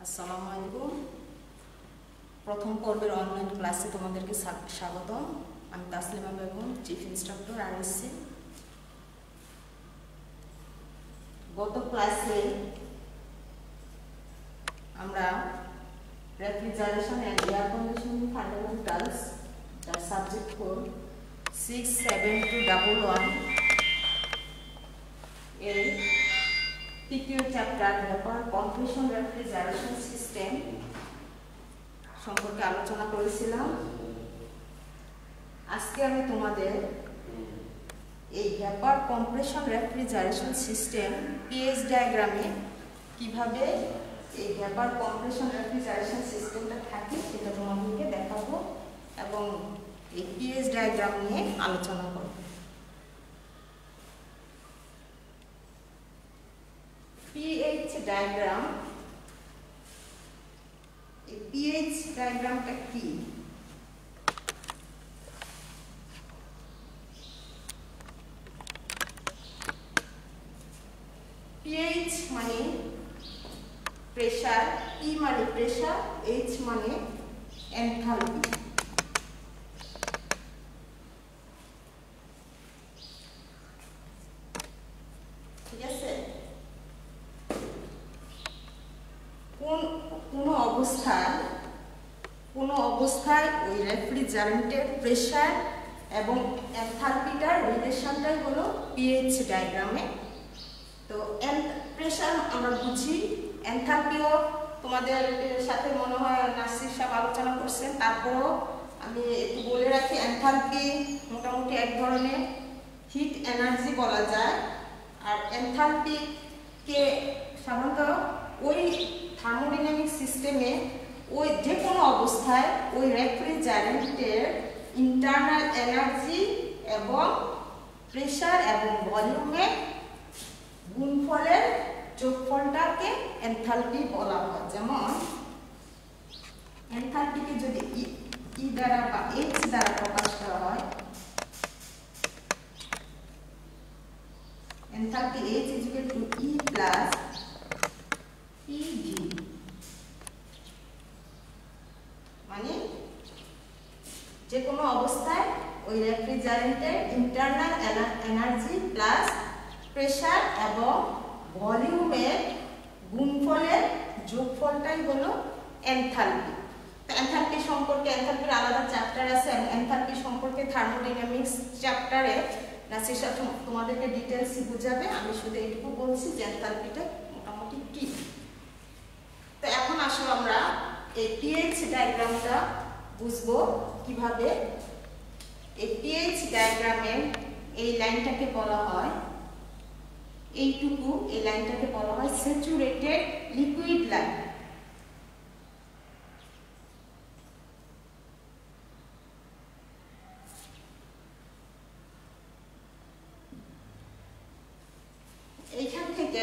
আসসালামু আলাইকুম। প্রথম পর্বের অনলাইন ক্লাসে তোমাদেরকে স্বা- স্বাগত আমি Taslima Begum chief instructor RSC গত ক্লাসে আমরা refrigeration and air conditioning fundamentals তার subject code six seven two double ওয়ানের তৃতীয় চ্যাপ্টার ব্যাপার কম্প্রেশন রেফ্রিজারেশন সিস্টেম সম্পর্কে আলোচনা করেছিলাম আজকে আমি তোমাদের এই vapour compression refrigeration system PH ডায়াগ্রামে কীভাবে এই ভ্যাপার কম্প্রেশন রেফ্রিজারেশন সিস্টেমটা থাকে সেটা তোমাদেরকে দেখাবো এবং এই পিএইচ ডায়াগ্রাম নিয়ে আলোচনা করব পিএইচ ডায়াগ্রাম এই পিএইচ ডায়াগ্রামটা কি পিএইচ মানে প্রেসার পি মানে প্রেসার এইচ মানে এনথালপি ঠিক আছে কোন কোনো অবস্থায় কোনো অবস্থায় ওই রেফ্রিজারেন্টের প্রেশার এবং এনথালপিটার রিলেশনটাই হলো পিএইচ ডায়াগ্রামে তো প্রেশার আমরা বুঝি এনথালপিও তোমাদের সাথে মনে হয় নাসির সাহেব আলোচনা করছেন, তারপরও আমি একটু বলে রাখি এনথালপি মোটামুটি এক ধরনের হিট এনার্জি বলা যায়। আর এনথালপিকে সাধারণত ওই থার্মোডাইনামিক সিস্টেমে ওই যে কোনো অবস্থায় ওই রেফ্রিজারেন্টের ইন্টারনাল এনার্জি এবং প্রেশার এবং ভলিউমের গুণফলের যোগফলটাকে এনথালপি বলা হয়। যেমন এনথালপিকে যদি ই ই দ্বারা বা এইচ দ্বারা প্রকাশ করা হয় enthalpy H is to E plus easy মানে যে কোনো অবস্থায় ওই রেফ্রিজারেন্টের ইন্টারনাল এনার্জি প্লাস প্রেসার এবং ভলিউমের গুণফলের যোগফলটাই হলো এনথালপি এনথালপি সম্পর্কে এনথালপির আলাদা চ্যাপ্টার আছে। এনথালপি সম্পর্কে থার্মোডাইনামিক্স চ্যাপ্টারে নাসির সাথে তোমাদেরকে ডিটেলস বুঝাবে। আমি শুধু এইটুকু বলছি যে এনথালপিটা মোটামুটি কি। তো এখন আসো আমরা এই পিএইচ ডায়াগ্রামটা বুঝব কীভাবে? এই পিএইচ ডায়াগ্রামের এই লাইনটাকে বলা হয়, এইটুকু এই লাইনটাকে বলা হয় স্যাচুরেটেড লিকুইড লাইন এইখান থেকে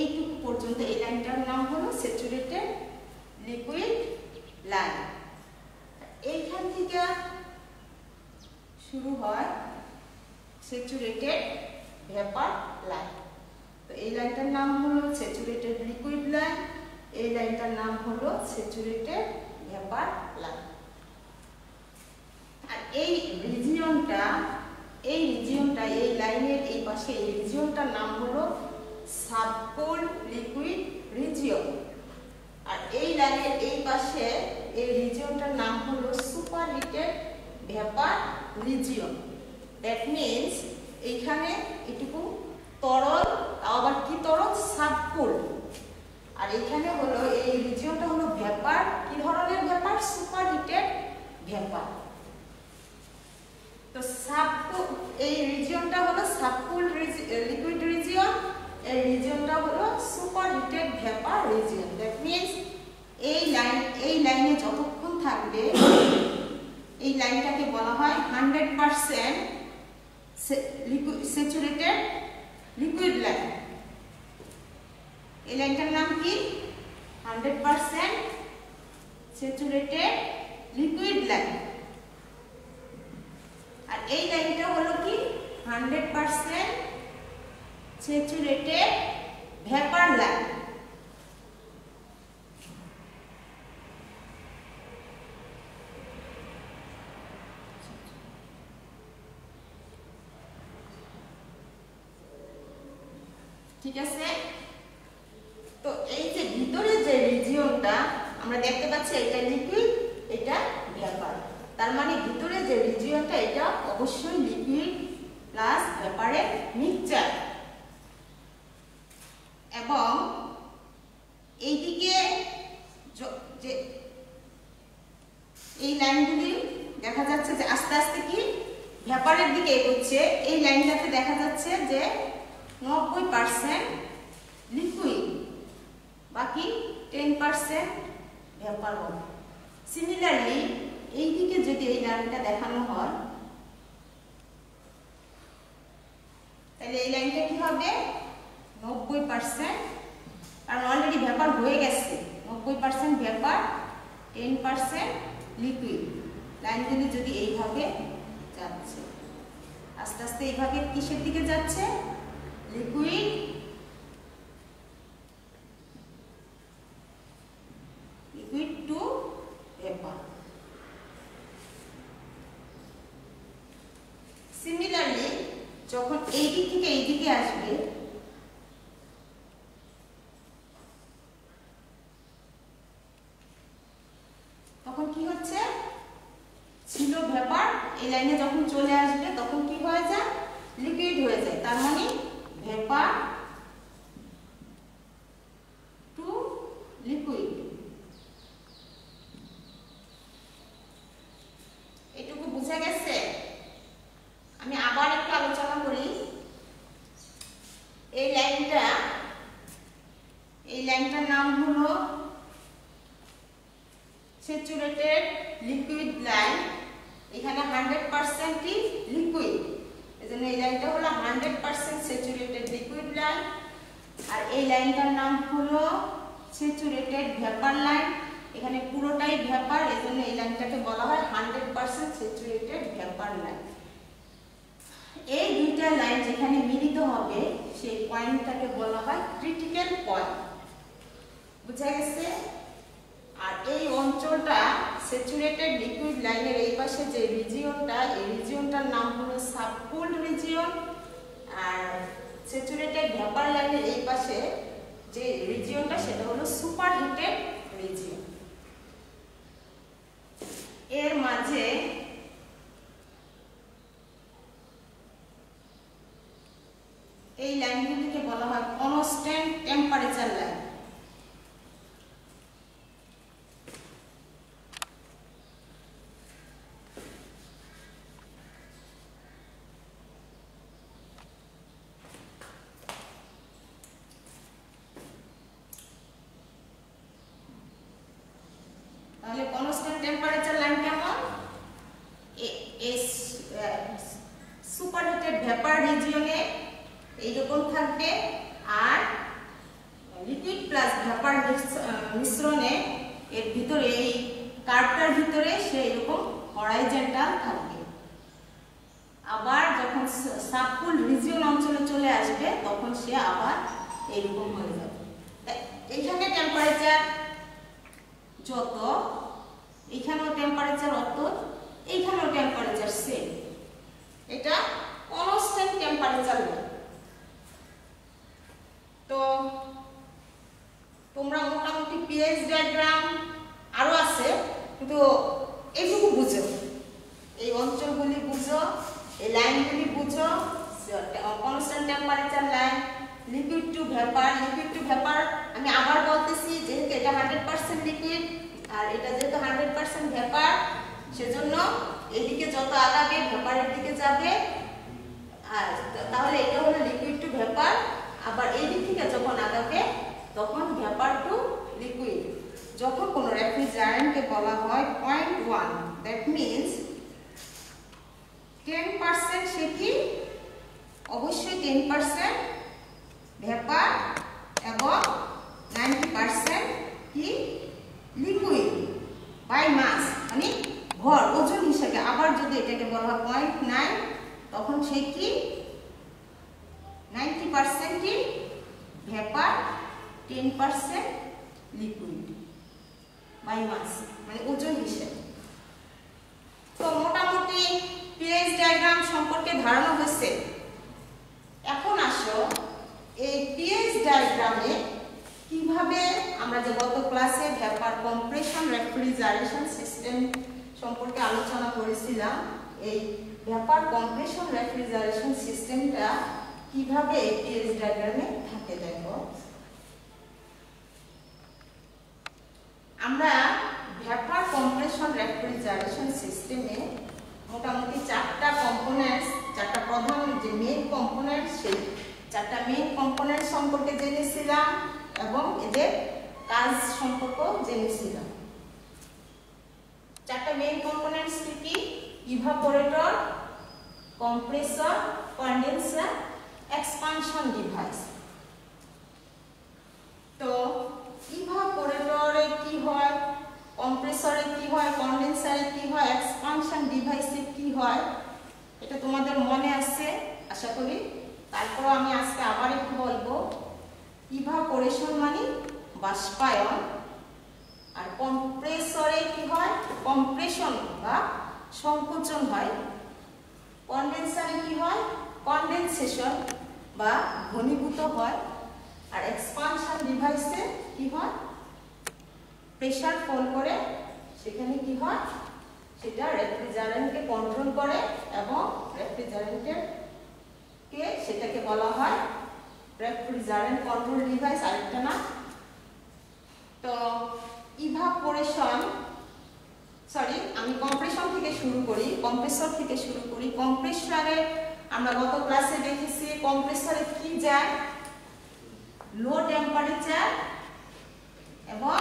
এইটুকু পর্যন্ত এই লাইনটার নাম হলো স্যাচুরেটেড লিকুইড লাইন এইখান থেকে শুরু হয় স্যাচুরেটেড ভেপার লাইন তো এই লাইনটার নাম হলো স্যাচুরেটেড লিকুইড লাইন এই লাইনটার নাম হলো স্যাচুরেটেড ভেপার লাইন আর এই রিজিয়নটা এই রিজিয়নটা এই লাইনের এই পাশে এই রিজিয়নটার নাম হলো সাবকোল লিকুইড রিজিয়ন আর এই লাইনের এই পাশে এই রিজিয়নটার নাম হলো superheated vapour region that means এইখানে এটুকু তরল আবার কি তরল সাবকুল আর এখানে হলো, এই রিজিয়নটা হলো ভেপার কি ধরনের ভেপার সুপার হিটেড ভেপার তো সাবকুল এই রিজিয়নটা হলো সাবকুল লিকুইড রিজিয়ন এই রিজিয়নটা হলো superheated vapour region that means এই লাইন এই লাইনে যতক্ষণ থাকবে এই লাইনটাকে বলা হয় hundred percent saturated liquid line. এই লাইনটার নাম কি? Hundred percent saturated liquid line. আর এই লাইনটা হলো কি? Hundred percent saturated vapour line. ঠিক আছে? তো এই যে ভিতরে যে রিজিয়নটা আমরা দেখতে পাচ্ছি এটা লিকুইড এটা ভেপার তার মানে ভিতরে যে রিজিয়নটা এটা অবশ্যই লিকুইড প্লাস ভেপারের মিক্সচার এবং এইদিকে যে এই লাইনগুলি দেখা যাচ্ছে যে আস্তে আস্তে কি ভেপারের দিকে এগোচ্ছে। এই লাইনটাতে দেখা যাচ্ছে যে নব্বই পার্সেন্ট লিকুইড। বাকি টেন পার্সেন্ট ভেপার হবে। সিমিলারলি এই দিকে যদি এই লাইনটা দেখানো হয়, তাহলে এই লাইনটা কি হবে? নব্বই পার্সেন্ট কারণ অলরেডি ভেপার হয়ে গেছে। নব্বই percent vapour ten percent liquid. লাইনগুলি যদি এইভাবে যাচ্ছে, আস্তে আস্তে এইভাবে কিসের দিকে যাচ্ছে? Liquid liquid to vapour similarly যখন এই দিক থেকে এই দিকে আসবে তখন কি হচ্ছে ছিল ভেপার এই লাইনে যখন চলে আসবে তখন কি হয়ে যায় লিকুইড হয়ে যায় তার মানে ভেপার টু লিকুইড এটুকু বুঝে গেছে আমি আবার একটু আলোচনা করি এই লাইনটা এই লাইনটার নাম হলো স্যাচুরেটেড লিকুইড লাইন এখানে হান্ড্রেড পার্সেন্টই লিকুইড এই জন্য এই লাইনটা হলো hundred percent saturated liquid line আর এই লাইনটার নাম হলো স্যাচুরেটেড ভেপার লাইন এখানে পুরোটাই ভেপার এই জন্য এই লাইনটাকে বলা হয় hundred percent saturated vapour line এই দুইটা লাইন যেখানে মিলিত হবে, সেই পয়েন্টটাকে বলা হয় ক্রিটিক্যাল পয়েন্ট বুঝা গেছে? আর এই অঞ্চলটা স্যাচুরেটেড লিকুইড লাইনের এই পাশে যে রিজিয়নটা এই রিজিয়নটার নাম হলো সাবকুল্ড রিজিয়ন আর স্যাচুরেটেড ভেপার লাইনের এই পাশে যে রিজিয়নটা সেটা হলো সুপার হিটেড রিজিয়ন এর মাঝে এই লাইনগুলিকে বলা হয় কনস্ট্যান্ট টেম্পারেচার লাইন তাহলে কনস্ট্যান্ট টেম্পারেচার লাইন কেমন সুপার হিটেড ভেপার রিজিয়নে এইরকম থাকবে আর লিকুইড প্লাস ভেপার মিশ্রণে এর ভিতরে, এই কার্ভটার ভিতরে সে এরকম হরাইজেন্টাল থাকবে আবার যখন সাবকুল রিজিয়ন অঞ্চলে চলে আসবে, তখন সে আবার এরকম হয়ে যাবে। এখানে টেম্পারেচার যত এখানেও টেম্পারেচার অত এইখানেও টেম্পারেচার সেম এটা কনস্ট্যান্ট টেম্পারেচার তো তোমরা মোটামুটি পিএইচ ডায়াগ্রাম আরও আছে, কিন্তু এইটুকু বুঝো। এই অঞ্চলগুলি বুঝো, এই লাইনগুলি বুঝো constant temperature line liquid to vapour liquid to vapour আমি আবার বলতেছি, যেহেতু এটা হান্ড্রেড পার্সেন্ট লিকুইড আর এটা যেহেতু হান্ড্রেড পার্সেন্ট ভেপার, সেজন্য এদিকে যত আগাবে ভেপারের দিকে যাবে। আর তাহলে এটা হলো লিকুইড টু ভেপার আবার এই দিক থেকে যখন আগাবে, তখন ভেপার টু লিকুইড যখন কোনো রেফ্রিজারেন্টকে বলা হয় point one that means ten percent সে কি? অবশ্যই টেন পার্সেন্ট ভেপার এবং নাইনটি পার্সেন্ট কি? লিকুইড বাই মাস মানে ভর ওজন হিসেবে আবার যদি এটাকে বলা হয় পয়েন্ট নাইন তখন সে কি? নাইনটি পার্সেন্টই vapour ten percent liquid by mass মানে ওজন হিসেবে। তো মোটামুটি পিএইচ ডায়াগ্রাম সম্পর্কে ধারণা হয়েছে। এখন আসো, এই পিএইচ ডায়াগ্রামে কীভাবে আমরা যে গত ক্লাসে ভ্যাপার কম্প্রেশন রেফ্রিজারেশন সিস্টেম সম্পর্কে আলোচনা করেছিলাম, এই ভ্যাপার কম্প্রেশন রেফ্রিজারেশন সিস্টেমটা কীভাবে এই পিএইচ ডায়াগ্রামে থাকে দেখো। আমরা ভ্যাপার কম্প্রেশন রেফ্রিজারেশন সিস্টেমে মোটামুটি চারটা কম্পোনেন্টস চারটা প্রধান যে মেইন কম্পোনেন্ট সেই চারটা মেইন কম্পোনেন্ট সম্পর্কে জেনেছিলাম। এবং এদের কাজ সম্পর্ক জেনেছিলাম চারটা মেইন কম্পোনেন্টস কি কি? Evaporator compressor condenser expansion device তো ইভাপোরেটরে কি হয়? কম্প্রেসরে কি হয়? কন্ডেন্সারে কি হয়? এক্সপানশন ডিভাইসে কি হয়? এটা তোমাদের মনে আছে? আশা করি। তারপর আমি আজকে আবার একটু বলব। ইভাপোরেশন মানে বাষ্পায়ন। আর কম্প্রেসরে কি হয়? কম্প্রেশন বা সংকোচন হয়। কন্ডেন্সারে কি হয়? কন্ডেনসেশন বা ঘনীভূত হয়। আর এক্সপানশন ডিভাইসে কি হয়? প্রেসার ফল করে। সেখানে কি হয়? সেটা রেফ্রিজারেন্টকে কন্ট্রোল করে এবং রেফ্রিজারেন্টের কে সেটাকে বলা হয় রেফ্রিজারেন্ট কন্ট্রোল ডিভাইস আরেকটা না? তো ইভাপোরেশন সরি আমি কম্প্রেশন থেকে শুরু করি কম্প্রেসর থেকে শুরু করি। কম্প্রেসরে আমরা গত ক্লাসে দেখেছি কম্প্রেসরে কি যায়? লো টেম্পারেচার এবং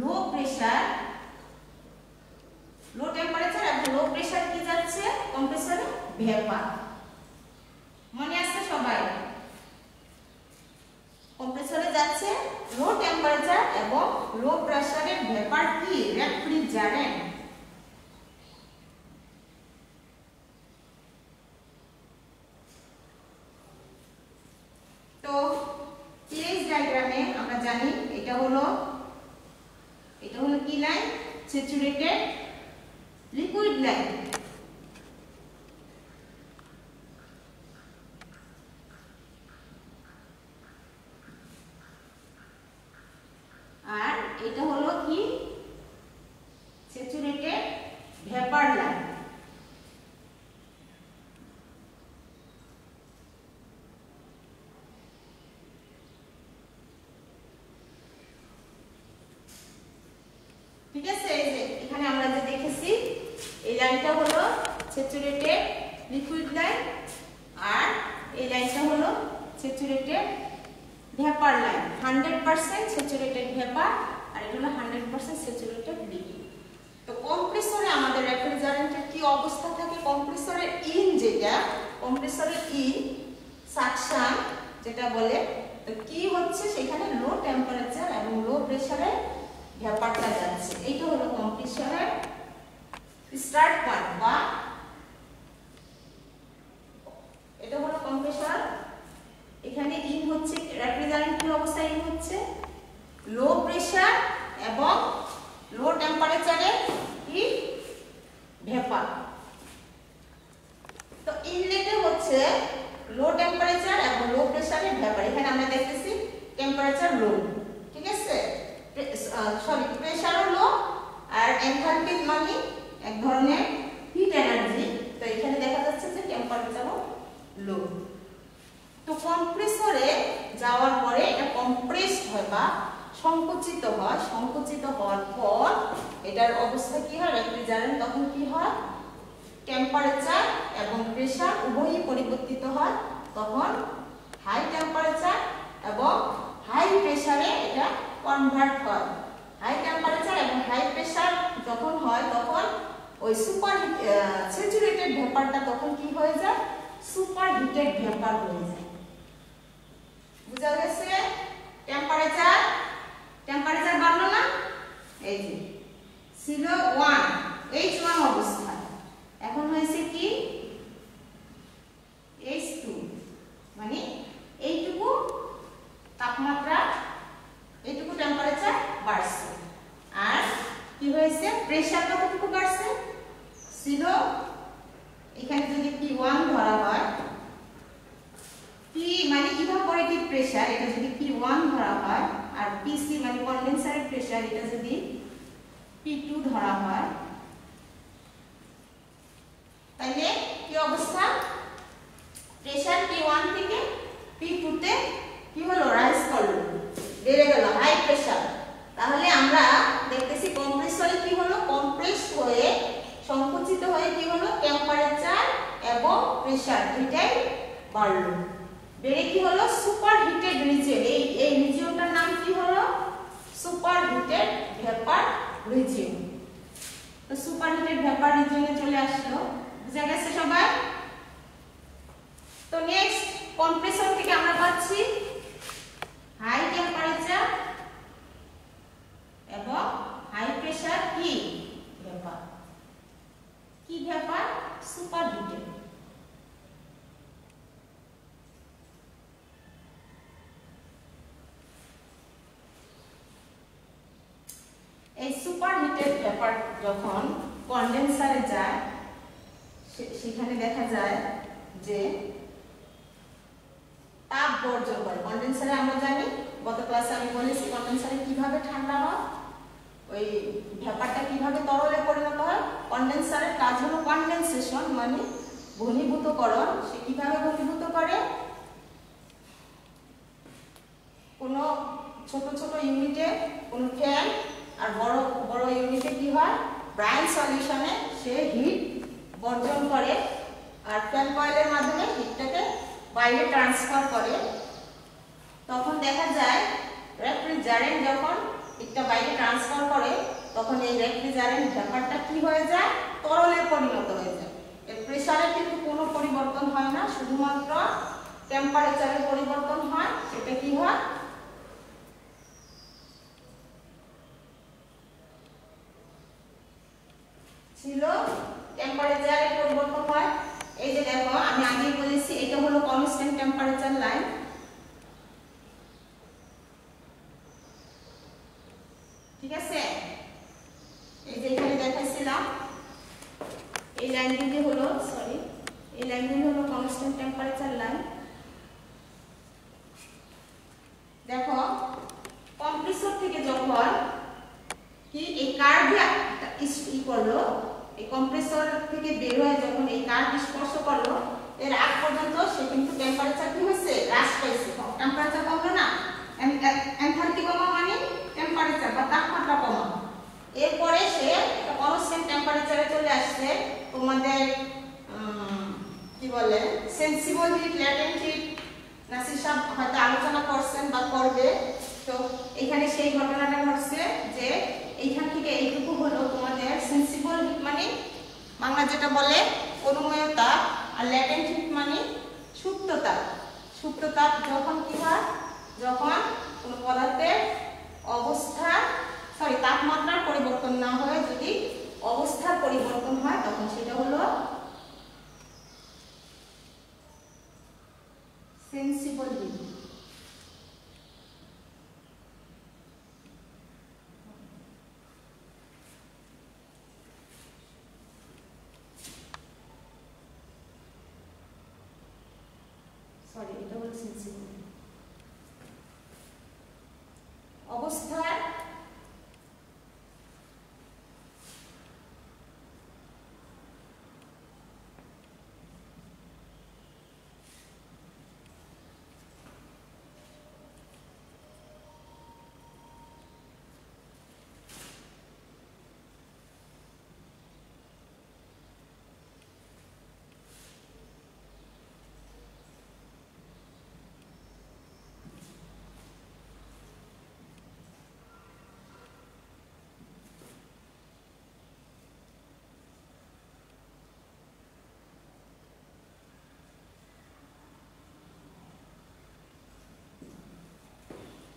লো প্রেসার লো টেম্পারেচার এবং লো প্রেসার কি যাচ্ছে? কম্প্রেসরে ভেপার মনে আছে সবাই? কম্প্রেসরে যাচ্ছে। লো টেম্পারেচার এবং লো প্রেসারের ভেপার কি? রেফ্রিজারেন্ট তো পিএইচ ডায়াগ্রামে আমরা জানি এটা হলো এটা হলো কি লাইন স্যাচুরেটেড লিকুইড লাইন আর এটা হলো কি স্যাচুরেটেড ভেপার লাইন ঠিক আছে এই যে এখানে আমরা যে দেখেছি এই লাইনটা হলো স্যাচুরেটেড লিকুইড লাইন আর এই লাইনটা হলো saturated vapour line. 100% saturated vapour আর এটা হলো 100% স্যাচুরেটেড লিকুইড। তো কম্প্রেসরে আমাদের রেফ্রিজারেন্টের কি অবস্থা থাকে? কম্প্রেসরের ইন যেটা, কম্প্রেসরের ইন সাকশন যেটা বলে, তো কি হচ্ছে? সেখানে লো টেম্পারেচার এবং লো প্রেসারে ব্যাপারটা যাচ্ছে। এইটা হলো কম্প্রেসরের স্টার্ট পয়েন্ট বা এটা হলো কম্প্রেসর এখানে ইন হচ্ছে রেফ্রিজারেন্ট অবস্থায় ইন হচ্ছে? লো প্রেসার এবং লো টেম্পারেচারে কি? ভেপার তো ইনলেটে হচ্ছে লো টেম্পারেচার এবং লো প্রেসারে ভেপার এখানে আমরা দেখতেছি টেম্পারেচার লো ঠিক আছে? সরি প্রেসারও লো আর এনথালপি মানে এক ধরনের হিট এনার্জি তো এখানে দেখা যাচ্ছে যে টেম্পারেচারও লো তো কম্প্রেসরে যাওয়ার পরে এটা কম্প্রেসড হয় বা সংকুচিত হয়। সংকুচিত হওয়ার পর এটার অবস্থা কি হয়? রেফ্রিজারেন্ট তখন কি হয়? টেম্পারেচার এবং প্রেসার উভয়ই পরিবর্তিত হয়। তখন হাই টেম্পারেচার এবং হাই প্রেসারে এটা কনভার্ট হয়। হাই টেম্পারেচার এবং হাই প্রেসার যখন হয়, তখন ওই সুপার স্যাচুরেটেড ভেপারটা তখন কি হয়ে যায়? সুপার হিটেড ভেপার হয়ে যায়। বুঝা গেছে? টেম্পারেচার টেম্পারেচার বাড়লো না? এই যে, ছিল ওয়ান এইচ ওয়ান অবস্থা। এখন হয়েছে কি? এইচ টু মানে এইটুকু তাপমাত্রা, এইটুকু টেম্পারেচার বাড়ছে। আর কি হয়েছে? প্রেসার কতটুকু বাড়ছে? ছিল? এখানে যদি পি ওয়ান ধরা হয় পি মানে ইভাপোরেটিভ প্রেসার এটা যদি পি ওয়ান ধরা হয়, আর পিসি মানে কন্ডেন্সারের প্রেসার এটা যদি পি টু ধরা হয়, তাহলে কি অবস্থা? প্রেসার পি ওয়ান থেকে পি টু তে কি হলো? রাইজ করল। বেড়ে গেল হাই প্রেসার তাহলে আমরা দেখতেছি কম্প্রেসরে কি হলো কম্প্রেস হয়ে সংকুচিত হয়ে কি হলো? টেম্পারেচার এবং প্রেসার দুইটাই বাড়লো। বেড়ে কি হলো? সুপার হিটেড রিজিয়ন এই এই রিজিয়নটার নাম কি হলো? সুপার হিটেড ভেপার রিজিয়ন তো সুপার হিটেড ভেপার রিজিয়নে চলে আসলো। বুঝা গেছে সবাই? তো নেক্সট কম্প্রেসর থেকে আমরা পাচ্ছি হাই টেম্পারেচার এবং হাই প্রেসার কি ভেপার কি ভেপার সুপার হিটেড এই সুপার হিটেড ভেপার যখন কন্ডেন্সারে যায় সেখানে দেখা যায় যে তাপ বর্জন করে। কন্ডেন্সারে আমরা জানি, গত ক্লাসে আমি বলেছি কন্ডেন্সারে কীভাবে ঠান্ডা হয়? ওই ভেপারটা কীভাবে তরলে পরিণত হয়? কন্ডেন্সারের কাজ হলো কন্ডেনসেশন মানে ঘনীভূতকরণ। সে কীভাবে ঘনীভূত করে? কোনো ছোট ছোট ইউনিটে কোনো ফ্যান আর বড় বড় ইউনিটে কি হয়? ব্রাইন সলিউশনে সে হিট বর্জন করে আর ফ্যান কয়েলের মাধ্যমে হিটটাকে বাইরে ট্রান্সফার করে। তখন দেখা যায় রেফ্রিজারেন্ট যখন হিটটা বাইরে ট্রান্সফার করে, তখন এই রেফ্রিজারেন্ট ব্যাপারটা কি হয়ে যায়? তরলে পরিণত হয়ে যায়। এর প্রেসারে কিন্তু কোনো পরিবর্তন হয় না, শুধুমাত্র টেম্পারেচারের পরিবর্তন হয়। সেটা কি হয়? ছিল টেম্পারেচারের পরিবর্তন হয়। এই যে দেখো, আমি আগেই বলেছি, এটা হলো কনস্ট্যান্ট টেম্পারেচার লাইন ঠিক আছে এই যে এখানে দেখাইছিলাম এই লাইনগুলি হলো সরি এই লাইনগুলি হলো কনস্ট্যান্ট টেম্পারেচার লাইন দেখো কম্প্রেসর থেকে যখন কি এই কার্ভ ই করল এই কম্প্রেসর থেকে বের হয়ে যখন এই কার্ভ স্পর্শ করল এর আগ পর্যন্ত সে কিন্তু টেম্পারেচার কি হয়েছে হ্রাস পাইছে টেম্পারেচার কমলো না এনথালপি কমা মানে টেম্পারেচার বা তাপমাত্রা কমা এরপরে সে একটা কনস্ট্যান্ট টেম্পারেচারে চলে আসছে তোমাদের কি বলে sensible heat latent heat Nasir sahib হয়তো আলোচনা করছেন বা করবে তো এখানে সেই ঘটনাটা ঘটছে যে এইখান থেকে এইটুকু হলো তোমাদের সেন্সিবল হিট মানে বাংলা যেটা বলে অনুময় তাপ আর ল্যাটেন্ট হিট মানে সুপ্ত তাপ সুপ্ত তাপ যখন কি হয়? যখন কোনো পদার্থের অবস্থা সরি তাপমাত্রার পরিবর্তন না হয়ে যদি অবস্থার পরিবর্তন হয়, তখন সেটা হলো সেন্সিবল হিট সরি এটা হলো সেন্সিবল অবস্থার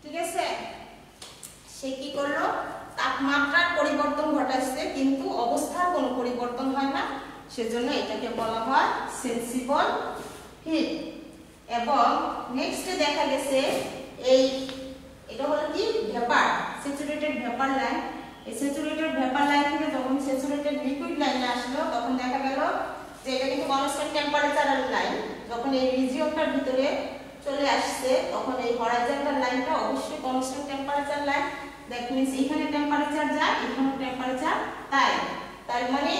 ঠিক আছে? সে কি করল? তাপমাত্রার পরিবর্তন ঘটাচ্ছে, কিন্তু অবস্থার কোনো পরিবর্তন হয় না। সেজন্য এটাকে বলা হয় সেন্সিবল হিট এবং নেক্সটে দেখা গেছে, এই এটা হলো কি? ভেপার স্যাচুরেটেড ভেপার লাইন এই স্যাচুরেটেড ভেপার লাইন থেকে যখন স্যাচুরেটেড লিকুইড লাইনে আসলো, তখন দেখা গেল যে এটা কিন্তু কনস্ট্যান্ট টেম্পারেচারের লাইন যখন এই রিজিয়নটার ভিতরে চলে আসছে, তখন এই হরাইজন্টাল লাইনটা অবশ্যই constant temperature line that means এখানে টেম্পারেচার যায়, এখানে টেম্পারেচার তাই। তার মানে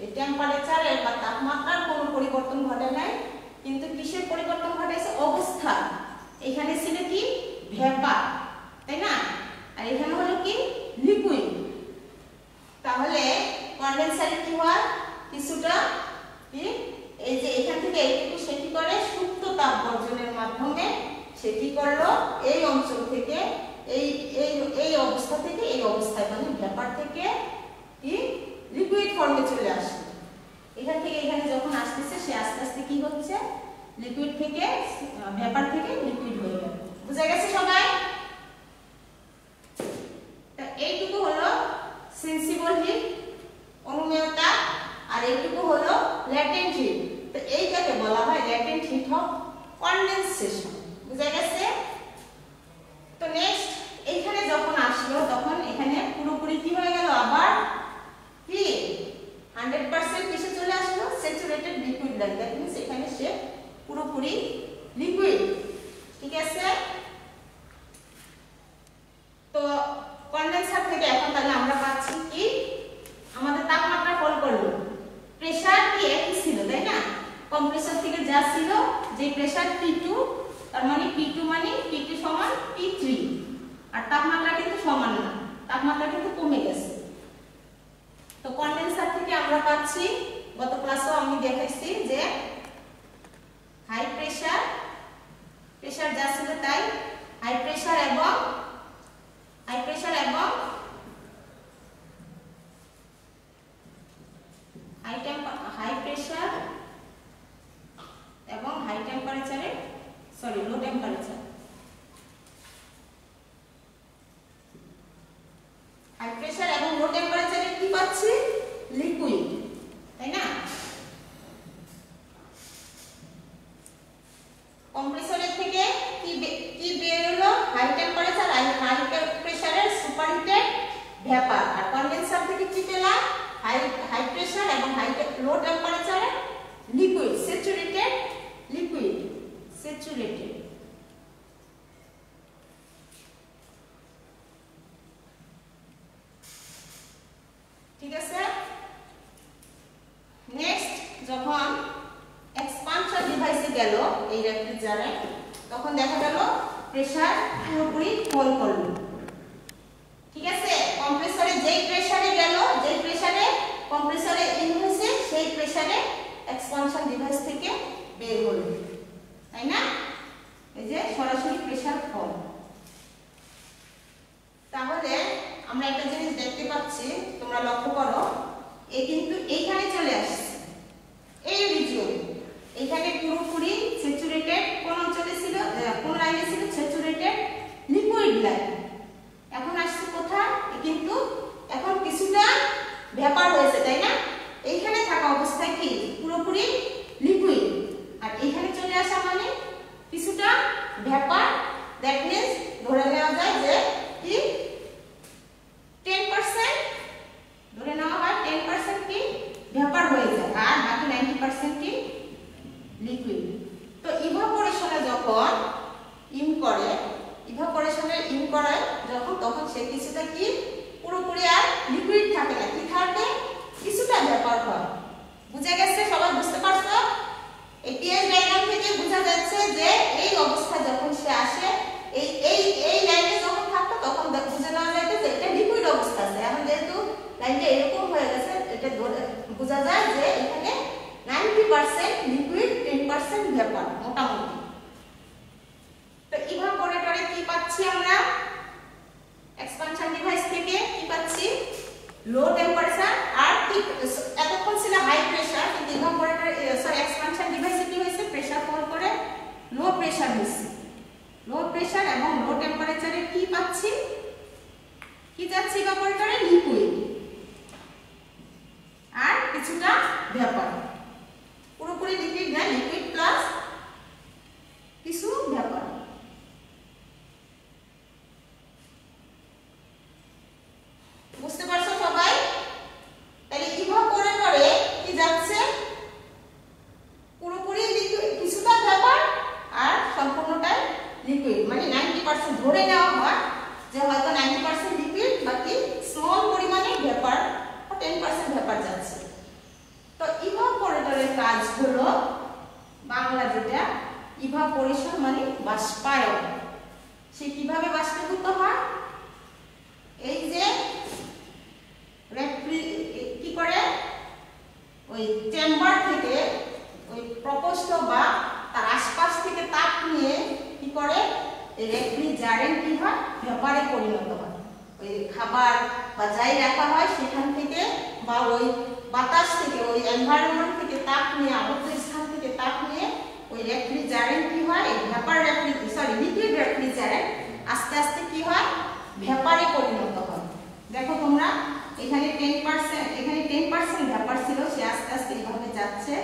এই টেম্পারেচারের বা তাপমাত্রার কোনো পরিবর্তন ঘটে নাই, কিন্তু কিসের পরিবর্তন ঘটেছে? অবস্থা। এখানে ছিল কি? ভেপার, তাই না? আর এখানে হলো কি? লিকুইড তাহলে কন্ডেন্সারে কি হয়? কিছুটা কি? এই যে এখান থেকে এইটুকু সেটি করে সুপ্ত তাপ বর্জনের মাধ্যমে সেটি করল। এই অঞ্চল থেকে, এই এই এই অবস্থা থেকে, এই অবস্থায় মানে ভেপার থেকে কি? লিকুইড ফর্মে চলে আসে এখান থেকে এখানে যখন আসতেছে, সে আস্তে আস্তে কি হচ্ছে? লিকুইড থেকে ভেপার থেকে লিকুইড হয়ে গেল। বুঝা গেছে সবাই? এইটুকু হলো সেন্সিবল হিট অনুমেয়তা আর এইটুকু হলো ল্যাটেন্ট হিট তো এইটাকে বলা হয় ল্যাটেন্ট হিট অফ কনডেনসেশন বুঝা গেছে? তো নেক্সট এইখানে যখন আসলো, তখন এখানে পুরোপুরি কি হয়ে গেল? আবার কি 100% কিসে চলে আসলো? Saturated liquid line that means এখানে সে পুরোপুরি লিকুইড ঠিক আছে তো কন্ডেন্সার থেকে এখন তাহলে আমরা পাচ্ছি কি আমাদের তাপমাত্রা ফল করল প্রেসার কি একই ছিল তাই না কম্প্রেসর থেকে যা ছিল প্রেসার P2 তার মানে P2 মানে P2 সমান P3 আর তাপমাত্রা কিন্তু সমান না, তাপমাত্রা কিন্তু কমে গেছে। তো কন্ডেন্সার থেকে আমরা পাচ্ছি, গত ক্লাসেও আমি দেখাইছি যে হাই প্রেসার প্রেসার যা ছিল তাই হাই প্রেসার এবং হাই প্রেসার এবং হাই হাই প্রেসার হাই টেম্পারেচারে sorry low temperature high pressure এবং লো টেম্পারেচারে কি পাচ্ছি? লিকুইড তাই না? কম্প্রেসরের থেকে কি কি বের হলো? হাই টেম্পারেচার আর হাই প্রেসারের সুপারহিটেড ভেপার আর কন্ডেন্সার থেকে কি পেলাম হাই হাই প্রেসার এবং হাই লো টেম্পারেচারে লিকুইড স্যাচুরেটেড লিকুইড স্যাচুরেটেড ঠিক আছে? নেক্সট যখন এক্সপানশন ডিভাইসে গেল, এই রেফ্রিজারেন্ট তখন দেখা গেল প্রেসার পুরোপুরি হোল করল। ঠিক আছে? কম্প্রেসরে যেই প্রেসারে গেল, যেই প্রেসারে কম্প্রেসরে ইন হয়েছে, সেই প্রেসারে এক্সপানশন ডিভাইস থেকে বের হলো। তাই না? এই যে সরাসরি প্রেসার ফল তাহলে আমরা একটা জিনিস দেখতে পাচ্ছি, তোমরা লক্ষ্য করো, এ কিন্তু এইখানে চলে আসছে। এই রিজিয়ন এখানে পুরোপুরি স্যাচুরেটেড কোন অঞ্চলে ছিল? কোন লাইনে ছিল? স্যাচুরেটেড লিকুইড লাইন এখন আসছে কোথায়? কিন্তু এখন কিছুটা ব্যাপার হয়েছে, তাই না? এইখানে থাকা অবস্থায় কি? পুরোপুরি লিকুইড আর এখানে চলে আসা মানে কিছুটা ভেপার দ্যাট মিন্স ধরে নেওয়া যায় যে কি 10% ধরে নেওয়া হয় 10% কি ভেপার হয়ে যায় আর বাকি 90% কি লিকুইড তো ইভাপোরেশনে যখন ইন করে ইভাপোরেশনে ইন করে যখন তখন সে কিছুটা কি পুরোপুরি আর লিকুইড থাকে না কি থাকে কিছুটা ভেপার হয় বুঝা গেছে সবাই বুঝতে পারছ এই পিএস ডায়াগ্রাম থেকে বোঝা যাচ্ছে যে এই অবস্থা যখন সে আসে এই এই এই লাইনে যখন থাকতো তখন বুঝে নেওয়া যায় যে এটা লিকুইড অবস্থা আছে এখন যেহেতু লাইনটা এরকম হয়ে গেছে এটা বোঝা যায় যে এখানে 90% লিকুইড 10% ভেপার মোটামুটি তো ইভাপোরেটরে কি পাচ্ছি আমরা এক্সপানশন ডিভাইস থেকে কি পাচ্ছি লো টেম্পারেচার আর কি এতক্ষণ ছিল হাই প্রেসার কিন্তু ইভাপোরেটর সরি এক্সপানশন ডিভাইসে কি হয়েছে প্রেসার ফল করে লো প্রেসার হয়েছে লো প্রেসার এবং লো টেম্পারেচারে কি পাচ্ছি? কি যাচ্ছে ইভাপোরেটরে লিকুইড আর কিছুটা ভেপার ওই চেম্বার থেকে ওই প্রকোষ্ঠ বা তার আশপাশ থেকে তাপ নিয়ে কি করে? এই রেফ্রিজারেন্ট কি হয়? ব্যাপারে পরিণত হয়। ওই খাবার বা যাই রাখা হয় সেখান থেকে বা ওই বাতাস থেকে, ওই এনভায়রনমেন্ট থেকে তাপ নিয়ে, আবদ্ধ স্থান থেকে তাপ নিয়ে ওই রেফ্রিজারেন্ট কি হয়? এই ভ্যাপার রেফ্রি সরি লিকুইড রেফ্রিজারেন্ট আস্তে আস্তে কি হয়? ভ্যাপারে পরিণত হয়। দেখো তোমরা এখানে টেন পার্সেন্ট এখানে টেন পার্সেন্ট ব্যাপার ছিল, সে আস্তে আস্তে এইভাবে যাচ্ছে,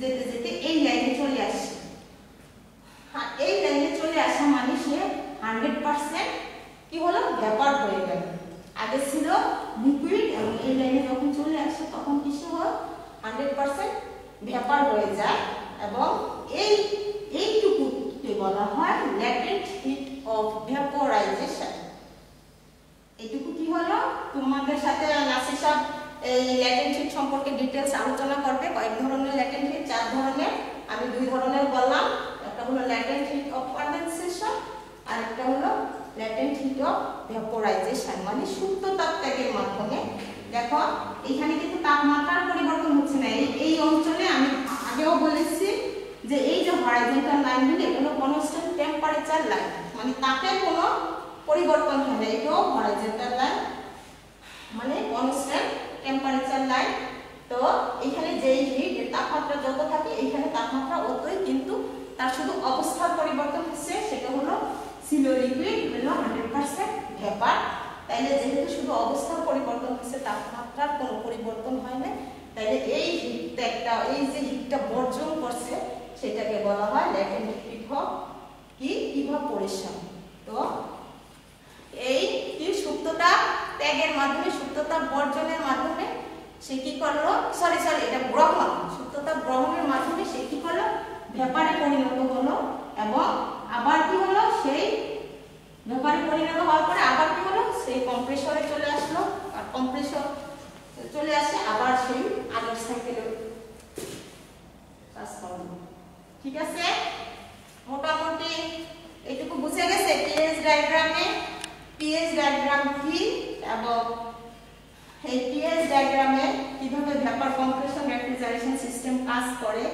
যেতে যেতে এই লাইনে চলে আসছে। হ্যাঁ এই লাইনে চলে আসা মানে সে হান্ড্রেড পার্সেন্ট কি হলো? ব্যাপার হয়ে গেল। আগে ছিল লিকুইড এবং এই লাইনে যখন চলে আসে, তখন কিছু হলো? হান্ড্রেড পার্সেন্ট ব্যাপার হয়ে যায় এবং এই এইটুকুকে বলা হয় ল্যাটেন্ট হিট অফ ভ্যাপোরাইজেশন এইটুকু কি হলো তোমাদের সাথে নাসির সাহেব এই ল্যাটেন্ট হিট সম্পর্কে ডিটেলস আলোচনা করবে। কয়েক ধরনের ল্যাটেন্ট হিট চার ধরনের। আমি দুই ধরনের বললাম। একটা হলো ল্যাটেন্ট হিট অফ কনডেনসেশন আর একটা হলো ল্যাটেন্ট হিট অফ ভ্যাপোরাইজেশন মানে সুপ্ত তাপ ত্যাগের মাধ্যমে। দেখো, এখানে কিন্তু তাপমাত্রার পরিবর্তন হচ্ছে না। এই অঞ্চলে আমি আগেও বলেছি যে এই যে হরাইজন্টাল লাইনগুলো এগুলো কনস্ট্যান্ট টেম্পারেচার লাইন মানে তাপের কোনো পরিবর্তন হয় না। এটাও হরাইজন্টাল লাইন মানে কনস্ট্যান্ট টেম্পারেচার লাইন তো এখানে যেই হিট তাপমাত্রা যত থাকে, এখানে তাপমাত্রা অতই কিন্তু তার শুধু অবস্থার পরিবর্তন হচ্ছে, সেটা হলো ছিল লিকুইড হলো হান্ড্রেড পার্সেন্ট ভ্যাপার তাইলে যেহেতু শুধু অবস্থার পরিবর্তন হচ্ছে, তাপমাত্রার কোনো পরিবর্তন হয় না তাইলে এই হিটটা এই যে হিটটা বর্জন করছে, সেটাকে বলা হয় ল্যাটেন্ট অফ কি? ইভাপোরেশন। তো এই কি ত্যাগের মাধ্যমে, সুপ্ততা বর্জনের মাধ্যমে সে কি করল? সরি সরি এটা গ্রহণ সুপ্ততা গ্রহণের মাধ্যমে সে কি করল? ভ্যাপারে পরিণত হলো এবং আবার কি হলো? সেই ভ্যাপারে পরিণত হওয়ার পরে আবার কি হলো? সেই কম্প্রেসরে চলে আসলো। আর কম্প্রেসর চলে আসে আবার সেই আগের সাইকেলে ঠিক আছে? মোটামুটি এইটুকু বুঝে গেছে? পিএস ডায়াগ্রামে পিএইচ ডায়াগ্রাম কি? এবং এই পিএইচ ডায়াগ্রামে কীভাবে ভ্যাপার কম্প্রেশন রেফ্রিজারেশন সিস্টেম কাজ করে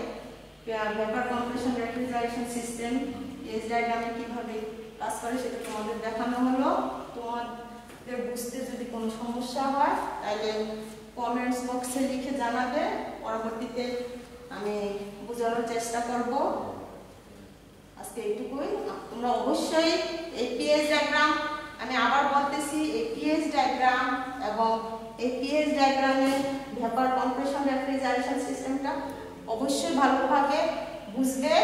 vapour compression refrigeration system PH ডায়াগ্রামে কীভাবে কাজ করে সেটা তোমাদের দেখানো হলো। তোমাদের বুঝতে যদি কোনো সমস্যা হয়, তাহলে কমেন্টস বক্সে লিখে জানাবে। পরবর্তীতে আমি বোঝানোর চেষ্টা করব। আজকে এইটুকুই। তোমরা অবশ্যই এই পিএইচ ডায়াগ্রাম আমি আবার বলতেছি এই পিএইচ ডায়াগ্রাম এবং এই পিএইচ ডায়াগ্রামে ভ্যাপার কম্প্রেশন রেফ্রিজারেশন সিস্টেমটা অবশ্যই ভালোভাবে বুঝবে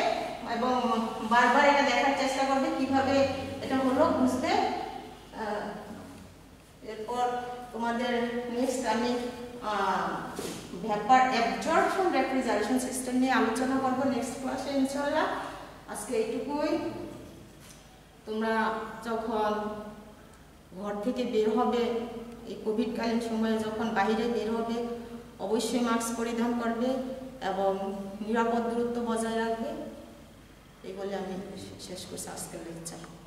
এবং বারবার এটা দেখার চেষ্টা করবে কীভাবে এটা হলো, বুঝবে? এরপর তোমাদের নেক্সট আমি ভ্যাপার অ্যাবজর্পশন রেফ্রিজারেশন সিস্টেম নিয়ে আলোচনা করব নেক্সট ক্লাসে ইনশাল্লাহ আজকে এইটুকুই। তোমরা যখন ঘর থেকে বের হবে। এই কোভিডকালীন সময়ে যখন বাইরে বের হবে, অবশ্যই মাস্ক পরিধান করবে এবং নিরাপদ দূরত্ব বজায় রাখবে। এই বলে আমি শেষ করছি আজকের লেকচার।